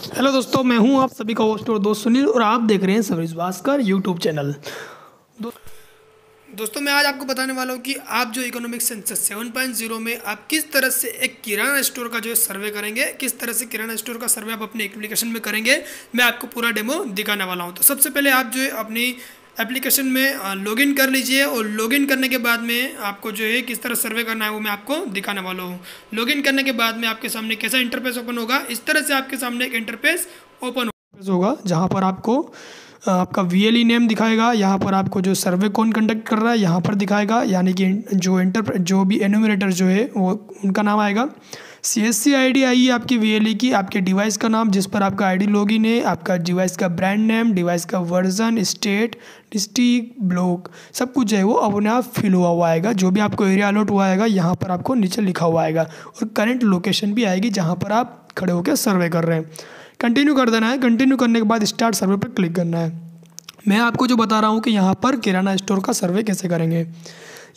Hello दोस्तों मैं हूँ आप सभी का होस्ट और दोस्त सुनील और आप देख रहे हैं सवरीज भास्कर यूट्यूब चैनल दो, दोस्तों मैं आज आपको बताने वाला हूँ कि आप जो इकोनॉमिक सेंसस 7.0 में आप किस तरह से एक किराना स्टोर का जो सर्वे करेंगे किस तरह से किराना स्टोर का सर्वे आप अपने एप्लीकेशन में करेंगे मैं आपको पूरा डेमो दिखाने वाला हूँ। तो सबसे पहले आप जो है अपनी एप्लीकेशन में लॉगिन कर लीजिए और लॉगिन करने के बाद में आपको जो है किस तरह सर्वे करना है वो मैं आपको दिखाने वाला हूँ। लॉगिन करने के बाद में आपके सामने कैसा इंटरफेस ओपन होगा, इस तरह से आपके सामने एक इंटरफेस ओपन होगा, जहाँ पर आपको आपका वी एल ई नेम दिखाएगा, यहाँ पर आपको जो सर्वे कौन कंडक्ट कर रहा है, यहाँ पर दिखाएगा, यानी कि जो इंटर जो भी एनोमिनेटर जो है वो उनका नाम आएगा। C S C I D आइए आपकी वी ई की आपके डिवाइस का नाम, जिस पर आपका आई डी लॉगिन है, आपका डिवाइस का ब्रांड नेम डिवाइस का वर्जन स्टेट डिस्ट्रिक्ट ब्लॉक सब कुछ है वो अपने आप फिल हुआ हुआ आएगा। जो भी आपको एरिया अलॉट हुआ आएगा, यहाँ पर आपको नीचे लिखा हुआ आएगा। और करेंट लोकेशन भी आएगी जहाँ पर आप खड़े होकर सर्वे कर रहे हैं। कंटिन्यू कर देना है। कंटिन्यू करने के बाद स्टार्ट सर्वे पर क्लिक करना है। मैं आपको जो बता रहा हूँ कि यहाँ पर किराना स्टोर का सर्वे कैसे करेंगे।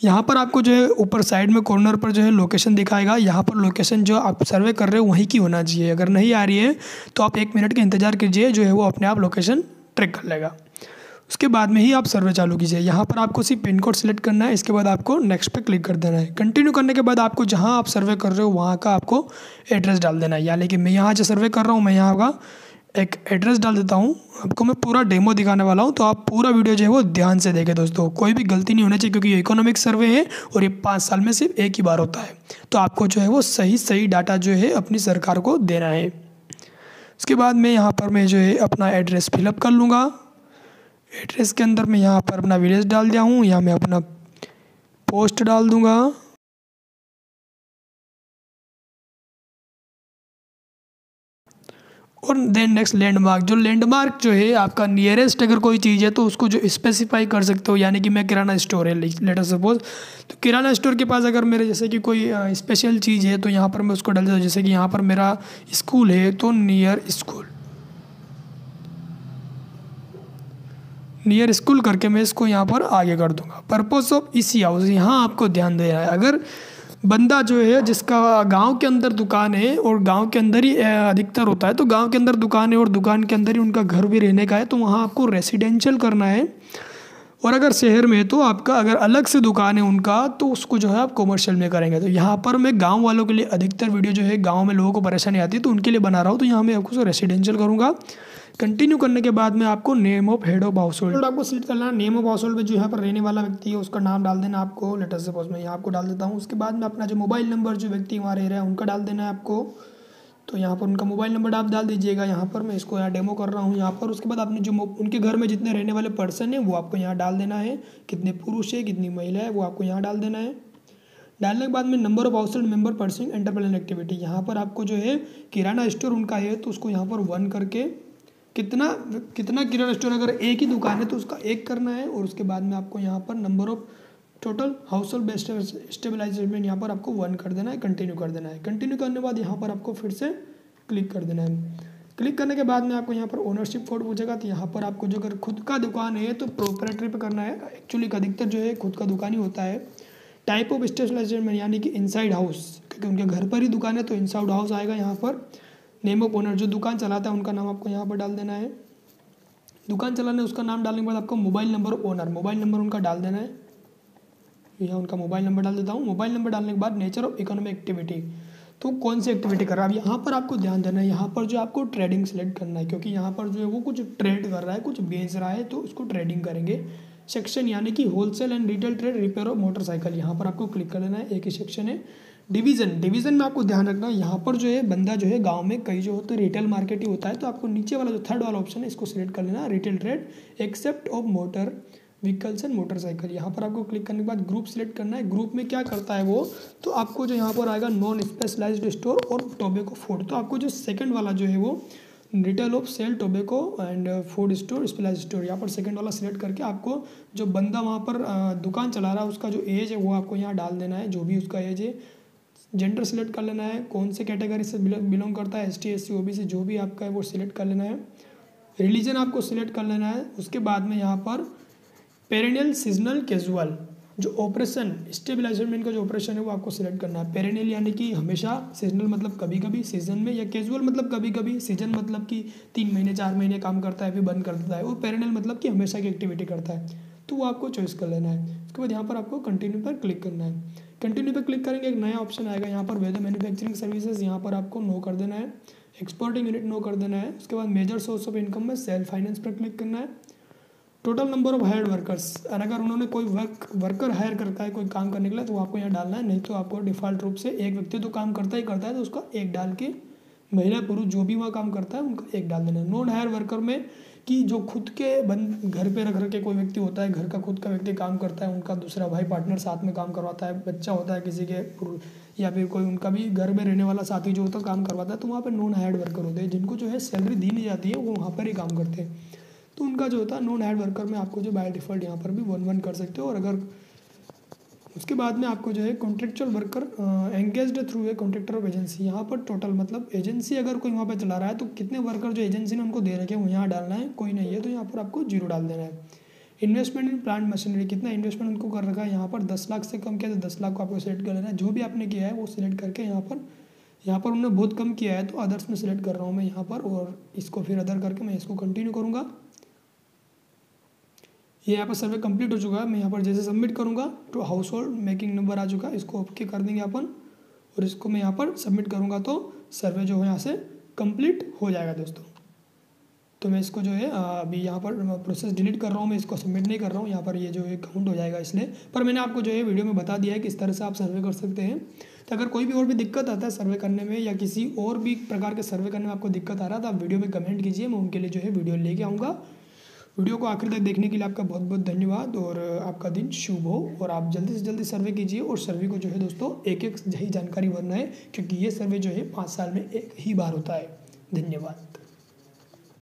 यहाँ पर आपको जो है ऊपर साइड में कॉर्नर पर जो है लोकेशन दिखाएगा। यहाँ पर लोकेशन जो आप सर्वे कर रहे हो, वहीं की होना चाहिए। अगर नहीं आ रही है तो आप एक मिनट का इंतज़ार कीजिए, जो है वो अपने आप लोकेशन ट्रैक कर लेगा। उसके बाद में ही आप सर्वे चालू कीजिए। यहाँ पर आपको सिर्फ़ पिन कोड सेलेक्ट करना है। इसके बाद आपको नेक्स्ट पे क्लिक कर देना है। कंटिन्यू करने के बाद आपको जहाँ आप सर्वे कर रहे हो, वहाँ का आपको एड्रेस डाल देना है। यानी कि मैं यहाँ जो सर्वे कर रहा हूँ, मैं यहाँ का एक एड्रेस डाल देता हूँ। आपको मैं पूरा डेमो दिखाने वाला हूँ तो आप पूरा वीडियो जो है वो ध्यान से देखें दोस्तों। कोई भी गलती नहीं होनी चाहिए, क्योंकि ये इकोनॉमिक सर्वे है और ये पाँच साल में सिर्फ़ एक ही बार होता है। तो आपको जो है वो सही सही डाटा जो है अपनी सरकार को देना है। उसके बाद मैं यहाँ पर मैं जो है अपना एड्रेस फिलअप कर लूँगा। एड्रेस के अंदर मैं यहाँ पर अपना विलेज डाल दिया हूँ। यहाँ मैं अपना पोस्ट डाल दूँगा। और देन नेक्स्ट लैंडमार्क जो लैंडमार्क जो है, आपका नियरेस्ट अगर कोई चीज़ है तो उसको जो स्पेसिफाई कर सकते हो, यानी कि मैं किराना स्टोर है लेटर सपोज़ तो किराना स्टोर के पास अगर मेरे, जैसे कि कोई स्पेशल चीज़ है तो यहाँ पर मैं उसको डाल देता हूँ। जैसे कि यहाँ पर मेरा स्कूल है तो नियर स्कूल नियर स्कूल करके मैं इसको यहाँ पर आगे कर दूँगा। पर्पज़ ऑफ़ इसी हाउस यहाँ आपको ध्यान देना है। अगर बंदा जो है, जिसका गाँव के अंदर दुकान है और गाँव के अंदर ही अधिकतर होता है तो गाँव के अंदर दुकान है और दुकान के अंदर ही उनका घर भी रहने का है तो वहाँ आपको रेसिडेंशियल करना है। और अगर शहर में है तो आपका अगर अलग से दुकान है उनका तो उसको जो है आप कॉमर्शियल में करेंगे। तो यहाँ पर मैं गाँव वालों के लिए अधिकतर वीडियो जो है गाँव में लोगों को परेशानी आती है तो उनके लिए बना रहा हूँ। तो यहाँ मैं आपको रेसिडेंशियल करूँगा। कंटिन्यू करने के बाद में आपको name of head of household आपको सिलेक्ट करना है नेम ऑफ़ हाउस होल्ड में जो यहाँ पर रहने वाला व्यक्ति है, उसका नाम डाल देना आपको लेटर सपोज़ मैं यहाँ आपको डाल देता हूँ। उसके बाद में अपना जो मोबाइल नंबर जो व्यक्ति वहाँ रह रहा है, उनका डाल देना है आपको। तो यहाँ पर उनका मोबाइल नंबर आप डाल दीजिएगा। यहाँ पर मैं इसको यहाँ डेमो कर रहा हूँ। यहाँ पर उसके बाद आपने जो उनके घर में जितने रहने वाले पर्सन है, वो आपको यहाँ डाल देना है। कितने पुरुष है, कितनी महिला है, वो आपको यहाँ डाल देना है। डालने के बाद में number of house member person entrepreneur activity यहाँ पर आपको जो है किराना स्टोर उनका है तो उसको यहाँ पर वन करके कितना कितना किराना स्टोर अगर एक ही दुकान है तो उसका एक करना है। और उसके बाद में आपको यहाँ पर number of total household best stabilization यहाँ पर आपको वन कर देना है कंटिन्यू कर देना है। कंटिन्यू करने के बाद यहाँ पर आपको फिर से क्लिक कर देना है। क्लिक करने के बाद में आपको यहाँ पर ओनरशिप कोड पूछेगा तो यहाँ पर आपको जो अगर खुद का दुकान है तो प्रोपरेटरी पे करना है। एक्चुअली अधिकतर जो है, खुद का दुकान ही होता है। टाइप ऑफ़ स्टेशलाइजेशन यानी कि इनसाइड हाउस क्योंकि उनके घर पर ही दुकान है तो इनसाइड हाउस आएगा यहाँ पर। नेम ऑफ़ ओनर जो दुकान चलाता है, उनका नाम आपको यहाँ पर डाल देना है। दुकान चलाने, उसका नाम डालने के बाद आपको mobile number owner mobile number उनका डाल देना है। यहाँ उनका मोबाइल नंबर डाल देता हूँ। मोबाइल नंबर डालने के बाद नेचर ऑफ़ इकोनॉमिक एक्टिविटी तो कौन सी एक्टिविटी कर रहा है? अब यहाँ पर आपको ध्यान देना है। यहाँ पर जो आपको ट्रेडिंग सेलेक्ट करना है, क्योंकि यहाँ पर जो है वो कुछ ट्रेड कर रहा है, कुछ बेच रहा है तो उसको ट्रेडिंग करेंगे। सेक्शन यानी कि wholesale and retail trade repair of motorcycle यहाँ पर आपको क्लिक कर लेना है, एक ही सेक्शन है। डिवीज़न डिवीज़न में आपको ध्यान रखना है, यहाँ पर जो है बंदा जो है गाँव में कई जो होता है रिटेल मार्केट ही होता है तो आपको नीचे वाला जो थर्ड वाला ऑप्शन है, इसको सिलेक्ट कर लेना। Retail trade except of motor vehicles and motorcycle. यहाँ पर आपको क्लिक करने के बाद ग्रुप सिलेक्ट करना है। ग्रुप में क्या करता है वो? तो आपको जो यहाँ पर आएगा नॉन स्पेशलाइज्ड स्टोर और टोबेको फ़ूड तो आपको जो सेकंड वाला जो है वो retail of sale tobacco and food store specialised store यहाँ पर सेकंड वाला सिलेक्ट करके आपको जो बंदा वहाँ पर दुकान चला रहा है, उसका जो एज है वो आपको यहाँ डाल देना है। जो भी उसका एज है जेंडर सेलेक्ट कर लेना है। कौन से कैटेगरी से बिलोंग करता है S T S C O B C जो भी आपका है वो सिलेक्ट कर लेना है। रिलीजन आपको सिलेक्ट कर लेना है। उसके बाद में यहाँ पर पेरेनियल सीजनल कैजुअल जो ऑपरेशन स्टेबिलाइजमेंट का जो ऑपरेशन है, वो आपको सिलेक्ट करना है। पेरेनियल यानी कि हमेशा सीजनल मतलब कभी कभी सीज़न में, या कैजुअल मतलब कभी कभी सीज़न मतलब कि तीन महीने, चार महीने काम करता है, फिर बंद कर देता है। वो पेरेनियल मतलब कि हमेशा की एक्टिविटी करता है। तो वो आपको चॉइस कर लेना है। उसके बाद यहाँ पर आपको कंटिन्यू पर क्लिक करना है। कंटिन्यू पर क्लिक करेंगे, एक नया ऑप्शन आएगा यहाँ पर वेदर मैन्युफैक्चरिंग सर्विसेज़ यहाँ पर आपको नो कर देना है। एक्सपोर्टिंग यूनिट नो कर देना है। उसके बाद मेजर सोर्स ऑफ़ इनकम में सेल्फ फाइनेंस पर क्लिक करना है। Total number of hired workers और अगर उन्होंने कोई वर्क वर्कर हायर करता है, कोई काम करने के लिए तो आपको यहाँ डालना है। नहीं तो आपको डिफ़ॉल्ट रूप से एक व्यक्ति तो काम करता ही करता है तो उसका एक डाल के महिला, पुरुष जो भी वहाँ काम करता है, उनका एक डाल देना है। नॉन हायर वर्कर में कि जो खुद के बंद घर पे रख रख के कोई व्यक्ति होता है, घर का खुद का व्यक्ति काम करता है, उनका दूसरा भाई पार्टनर साथ में काम करवाता है, बच्चा होता है किसी के या फिर कोई उनका भी घर में रहने वाला साथी जो होता है, काम करवाता है तो वहाँ पर नॉन हायर्ड वर्कर होते हैं, जिनको जो है सैलरी दी नहीं जाती है, वो वहाँ पर ही काम करते हैं। तो उनका जो होता है नॉन हायर्ड वर्कर में आपको जो बाय डिफ़ॉल्ट यहाँ पर भी वन वन कर सकते हो। और अगर उसके बाद में आपको जो है contractual worker engage through a contractor of agency यहाँ पर टोटल मतलब एजेंसी अगर कोई वहाँ पर चला रहा है तो कितने वर्कर जो एजेंसी ने उनको दे रखे हैं, वो यहाँ डालना है, कोई नहीं है तो यहाँ पर आपको ज़ीरो डाल देना है। इन्वेस्टमेंट इन प्लांट मशीनरी कितना इन्वेस्टमेंट उनको कर रखा है, यहाँ पर दस लाख से कम किया तो दस लाख को आपको सिलेक्ट कर लेना है। जो भी आपने किया है, वो सिलेक्ट करके यहाँ पर यहाँ पर उन्होंने बहुत कम किया है तो अदर्स में सिलेक्ट कर रहा हूँ मैं यहाँ पर, और इसको फिर अदर करके मैं इसको कंटिन्यू करूँगा। ये यहाँ पर सर्वे कंप्लीट हो चुका है। मैं यहाँ पर जैसे सबमिट करूँगा तो हाउस होल्ड मेकिंग नंबर आ चुका है। इसको ओके कर देंगे अपन, और इसको मैं यहाँ पर सबमिट करूँगा तो सर्वे जो है यहाँ से कंप्लीट हो जाएगा दोस्तों। तो मैं इसको जो है अभी यहाँ पर प्रोसेस डिलीट कर रहा हूँ, मैं इसको सबमिट नहीं कर रहा हूँ। यहाँ पर ये जो है काउंट हो जाएगा इसलिए। पर मैंने आपको जो है वीडियो में बता दिया है कि इस तरह से आप सर्वे कर सकते हैं। तो अगर कोई भी और भी दिक्कत आता है सर्वे करने में, या किसी और भी प्रकार के सर्वे करने में आपको दिक्कत आ रहा है तो आप वीडियो में कमेंट कीजिए, मैं उनके लिए जो है वीडियो लेके आऊँगा। वीडियो को आखिर तक देखने के लिए आपका बहुत बहुत धन्यवाद और आपका दिन शुभ हो और आप जल्दी से जल्दी सर्वे कीजिए और सर्वे को जो है दोस्तों एक एक ही जानकारी भरना है, क्योंकि ये सर्वे जो है पाँच साल में एक ही बार होता है। धन्यवाद।